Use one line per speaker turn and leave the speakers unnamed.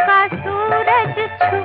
का सूरज छू